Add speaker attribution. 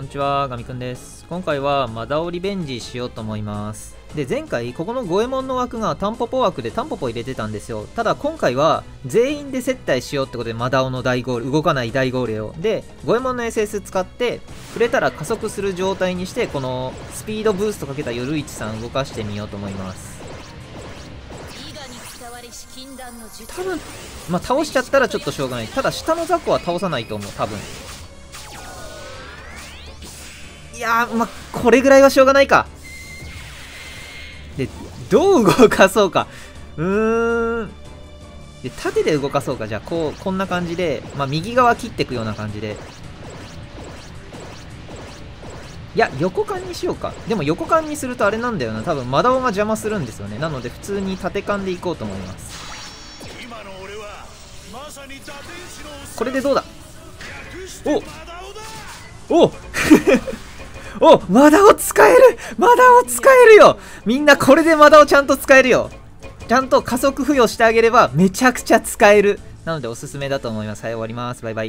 Speaker 1: こんにちは、ガミくんです。今回はマダオリベンジしようと思います。で、前回、ここの五右衛門の枠がタンポポ枠でタンポポ入れてたんですよ。ただ今回は、全員で接待しようってことで、マダオの大ゴール、動かない大ゴールを。で、五右衛門の SS 使って、触れたら加速する状態にして、このスピードブーストかけた夜市さん動かしてみようと思います。多分、まあ、倒しちゃったらちょっとしょうがない。ただ、下の雑魚は倒さないと思う、多分。いや、ま、これぐらいはしょうがないか。で、どう動かそうか。うーん。で、縦で動かそうか。じゃあ、こう、こんな感じで、まあ、右側切っていくような感じで。いや、横間にしようか。でも横間にするとあれなんだよな。多分、マダオが邪魔するんですよね。なので、普通に縦間でいこうと思います。これでどうだ？
Speaker 2: 略してマダオだ
Speaker 1: おマダオ使える。マダを使えるよ。みんなこれでマダをちゃんと使えるよ。ちゃんと加速付与してあげればめちゃくちゃ使える。なのでおすすめだと思います。はい終わります。バイバイ。